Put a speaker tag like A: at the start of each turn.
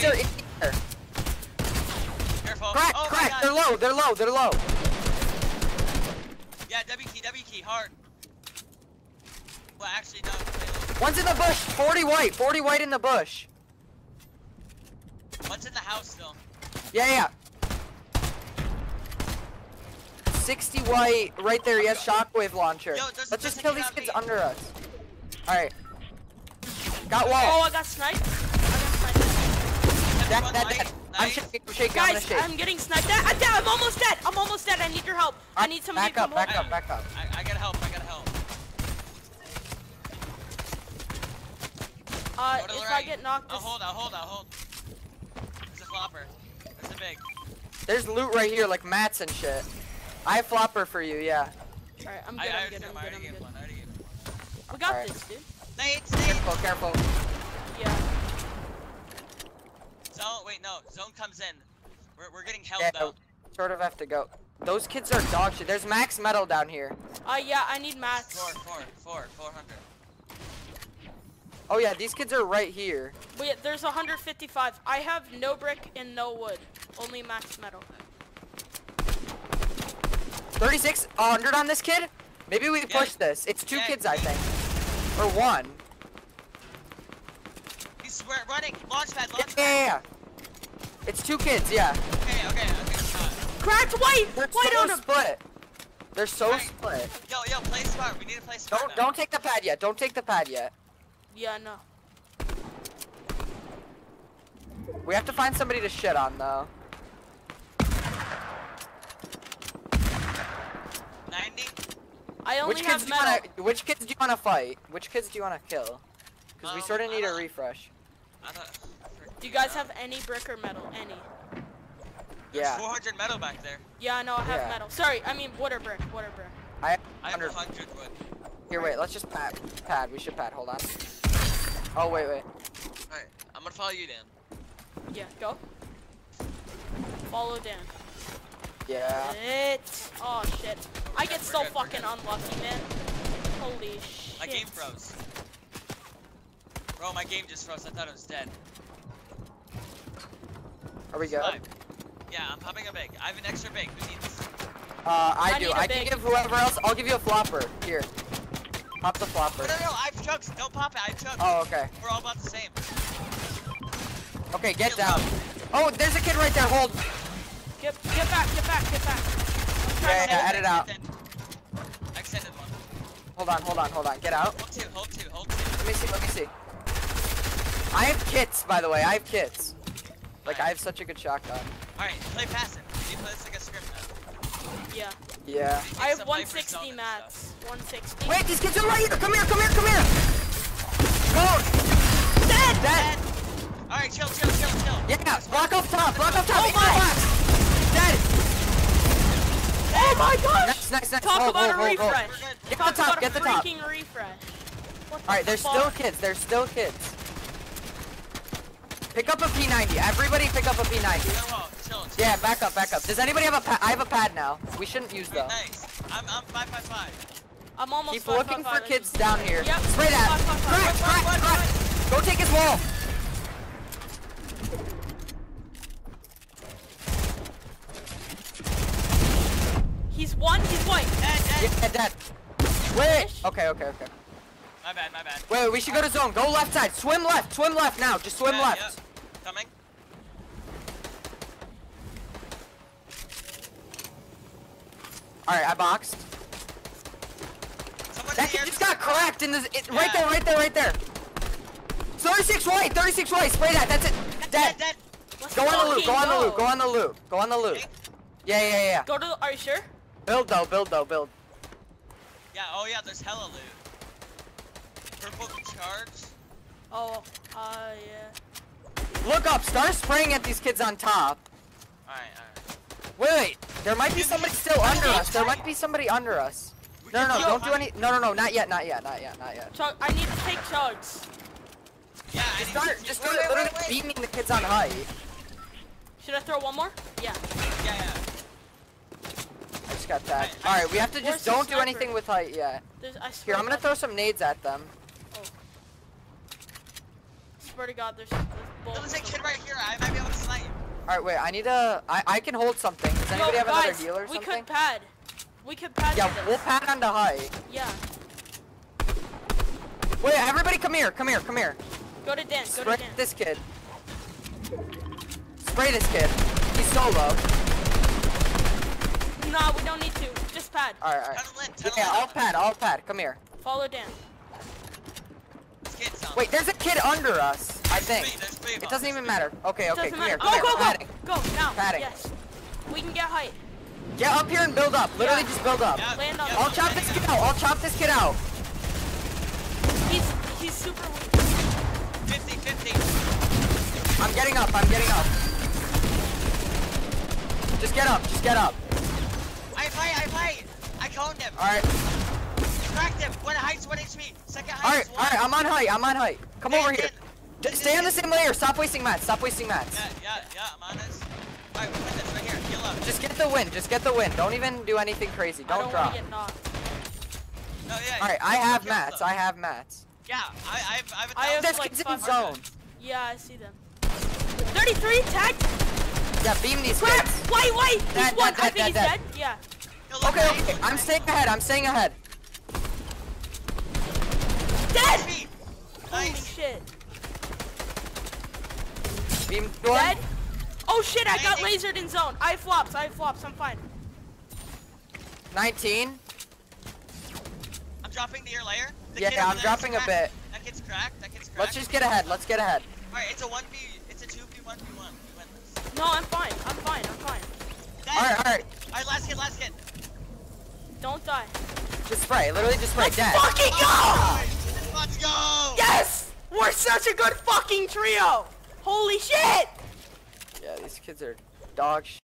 A: kids are in here.
B: Careful.
A: Crack,
B: oh
A: crack. They're low. They're low. They're low.
B: Yeah, W key, W key, hard. Well, actually, no.
A: One's in the bush. 40 white. 40 white in the bush.
B: One's in the house still.
A: Yeah, yeah. 60 white right there. He has shockwave launcher.
B: Yo, there's-
A: Let's just kill these kids
B: me.
A: under us. Alright. Got
C: Oh,
A: wall.
C: I got sniped. I got sniped.
A: That,
B: One
A: that,
B: light,
A: that. I'm shaking. I'm shaking. I'm
C: Guys,
A: shake.
C: I'm getting sniped. I'm dead. I'm almost dead. I'm almost dead. I need your help. I need somebody
A: back
C: to
A: up,
C: come
A: back up, back up.
B: I, I gotta help, I gotta help.
C: Uh,
B: Go to the
C: if
B: right.
C: I get knocked,
B: I'll hold, I'll hold, I'll hold. There's a flopper. There's a big.
A: There's loot right here, like mats and shit. I have flopper for you, yeah.
C: Alright, I'm good.
B: I
C: I'm good. I'm good. I'm good.
B: one, I already gave him.
C: We got
A: Alright.
C: this, dude.
B: Nate, Nate!
A: Careful, careful.
C: Yeah.
B: Zone, wait, no. Zone comes in. We're, we're getting held
A: Yeah,
B: though.
A: sort of have to go. Those kids are dog shit. There's max metal down here.
C: Uh, yeah. I need mats.
B: Four, four, four, four hundred.
A: Oh yeah, these kids are right here.
C: Wait, there's 155. I have no brick and no wood. Only max metal.
A: 36, 100 on this kid? Maybe we
B: Yeah.
A: push this. It's two
B: Yeah,
A: kids, I think. Or one.
B: He's we're running. Launchpad,
A: Yeah,
B: launchpad.
A: yeah, yeah. It's two kids, yeah.
B: Okay, okay, okay. Uh,
C: Cracked white.
A: They're
C: White
A: so
C: on him.
A: split. They're so
B: Right.
A: split.
B: yo, yo, play smart. We need to play smart.
A: Don't
B: now.
A: don't take the pad yet. Don't take the pad yet.
C: Yeah, no.
A: We have to find somebody to shit on though.
B: 90.
C: I only
A: Which kids
C: have
A: do you wanna which kids do you wanna fight? Which kids do you wanna kill? Because we
B: Um,
A: sorta need a
B: don't-
A: refresh.
B: I thought.
C: Do you guys have any brick or metal? Any?
B: There's
A: Yeah.
B: 400 metal back there.
C: Yeah, I know I have
A: Yeah.
C: metal. Sorry, I mean water brick. Water brick.
A: I have
B: I have
A: 100.
B: 100 wood.
A: Here, wait, let's just pad. Pad. We should pad. Hold on. Oh, wait, wait.
B: Alright, I'm gonna follow you, Dan.
C: Yeah, go. Follow down.
A: Yeah.
C: It. Oh shit. I get
B: We're
C: so
B: good,
C: fucking unlucky, man. Holy shit.
B: My game froze. Bro, my game just froze. I thought it was dead.
A: Are we good?
B: Five. Yeah, I'm popping a big. I have an extra big. Who needs?
A: Uh, I,
C: I
A: do.
C: need a
A: I can give whoever else. I'll give you a flopper. Here. Pop the flopper.
B: no, no. no. I have chugs. Don't pop it. I have chugs.
A: Oh, okay.
B: We're all about the same.
A: Okay, get down. Oh, there's a kid right there. Hold.
C: Get get back, get back, get back. I'm trying
A: Yeah,
C: to
A: yeah,
C: hold
A: add it out.
B: Extended. Extended one.
A: Hold on, hold on, hold on. Get out.
B: Hold two. Hold two. Hold two.
A: Let me see, let me see. I have kits, by the way. I have kits. Like, I have such a good shotgun.
B: Alright, play passive. You play this like a script now.
C: Yeah.
A: Yeah.
C: I have 160
B: hyper
C: mats. 160.
A: Wait, these kids are right here. Come here, come here, come here. Go. Dead, dead.
B: Alright, chill, chill, chill, chill.
A: Yeah, block off top, block off top.
C: Oh my.
A: box. Dead.
C: Oh my gosh!
A: Nice, nice, nice.
C: Talk
A: Hold,
C: about
A: hold,
C: a
A: hold, hold.
C: refresh.
B: We're good.
A: Get the top,
C: about
A: get the top.
C: freaking refresh. What the
A: Alright, there's
C: fuck?
A: still kids. There's still kids. Pick up a P90. Everybody pick up a P90.
B: Chill, chill, chill.
A: Yeah, back up, back up. Does anybody have a pad? I have a pad now. We shouldn't use
B: Alright,
A: though.
B: Nice. I'm, I'm 555.
C: I'm almost
A: Keep
C: five,
A: looking
C: five,
A: for
C: five.
A: kids down here.
C: Yep.
A: Spray that. Crack, crack,
C: run, run,
A: crack. Go take his wall.
C: He's one, he's white.
B: Dead, dead.
A: Yeah, dead. Wait. Okay, okay, okay.
B: My bad, my bad.
A: Wait, we should go to zone. Go left side. Swim left. Swim left now. Just swim
B: Yeah,
A: left.
B: yeah. Coming.
A: All right, I boxed.
B: Someone
A: That
B: in
A: kid just got cracked in the. It, Right there, right there, right there. 36 white. 36 white. Spray that. That's it.
B: Dead,
A: Dead.
B: dead.
A: Go on the loop. Go on the
C: go.
A: loop. Go on the loop. Go on the loop. Yeah, yeah, yeah.
C: Go to, are you sure?
A: Build though. Build though. Build.
B: Yeah, oh yeah, there's hella loot. Purple charge.
C: Oh, uh, yeah.
A: Look up. Start spraying at these kids on top.
B: Alright, alright.
A: Wait, there might be somebody still under us. There might be somebody under us. No, no, no, don't do any. No, no, no, not yet, not yet, not yet, not yet.
C: Chug, I need to take chugs.
B: Yeah, I
A: Just
B: need
A: start,
B: to-
A: just
B: wait,
A: start
B: wait,
A: literally
B: wait, wait.
A: beaming the kids on height.
C: Should I throw one more? Yeah.
B: Yeah, yeah.
A: I just got tagged.
B: I- I
A: All right, we have to just
C: the
A: don't do anything with height yet.
C: There's, I
A: Here, I'm gonna throw some nades at them.
C: Swear to God, there's, there's both.
B: There's a kid right here. I might be able to snipe.
A: All right, wait. I need to. I I can hold something. Does anybody
C: Yo,
A: have another
C: guys,
A: heal or
C: we could pad. We could pad.
A: Yeah, we'll pad on the height.
C: Yeah.
A: Wait, everybody, come here, come here, come here.
C: Go to Dan. Go
A: Spray
C: to Dan.
A: this kid. Spray this kid. He's solo.
C: Nah, we don't need to. Just pad.
A: All right, all right.
B: Tunnel in, tunnel
A: Yeah,
B: in.
A: I'll pad, I'll pad. Come here.
C: Follow Dan.
B: This.
A: Wait, there's a kid under us. I think.
B: three, there's three of
A: It doesn't even matter. Okay, okay,
C: Doesn't
A: come
C: matter.
A: here,
C: Go,
A: come here.
C: go, go,
A: Padding.
C: go now.
A: Padding.
C: Yes. We can get height.
A: Get up here and build up. Literally
C: Yeah.
A: just build up.
B: Yeah,
C: Land on
B: yeah.
A: I'll chop this kid out. I'll chop this kid out.
C: He's he's super weak.
B: 50, 50.
A: I'm getting up. I'm getting up. Just get up. Just get up.
B: I fight, I fight. I coned him.
A: All right.
B: Cracked him. One height's one HP. Second
A: All right.
B: height's
A: All
B: one.
A: I'm on height. I'm on height. Come
B: Dan,
A: over here.
B: Dan.
A: J- Stay on the same layer. Stop wasting mats. Stop wasting mats.
B: Yeah, yeah, yeah. I'm on this. All right, we win this right here. Heal up.
A: Just get the win. Just get the win. Don't even do anything crazy. Don't,
C: don't
A: drop.
C: get knocked.
B: No, yeah.
A: All right. I have
B: them.
A: mats. I have mats.
B: Yeah, I, I've, I've.
C: I have
A: This
C: like
A: in
C: five
A: zone.
C: Yeah, I see them. 33 tagged.
A: Yeah, beam these
C: Crap.
A: kids.
C: Wait, wait. He's
A: Dead,
C: one.
A: dead,
C: I
A: dead,
C: think he's
A: dead,
C: dead. Yeah.
A: Okay, okay. I'm staying ahead. I'm staying ahead.
C: Dead. Holy
B: Nice.
C: shit.
A: Beam one.
C: Dead. Oh shit! I got lasered in zone. I have flops. I have flops. I'm fine.
A: 19.
B: I'm dropping to your layer. The
A: Yeah,
B: kid
A: I'm
B: over there is
A: dropping a bit.
B: That kid's cracked. That kid's cracked.
A: Let's just get ahead. Let's get ahead.
B: All right, it's a one v. It's a two v one v one. We win this.
C: No, I'm fine. I'm fine. I'm fine.
A: All right, all right.
B: All right, last kid, last kid.
C: Don't die.
A: Just spray. Literally just spray.
C: Let's
A: Dead.
C: fucking go!
B: Oh Go.
C: Yes! We're such a good fucking trio! Holy shit!
A: Yeah, these kids are dog shit.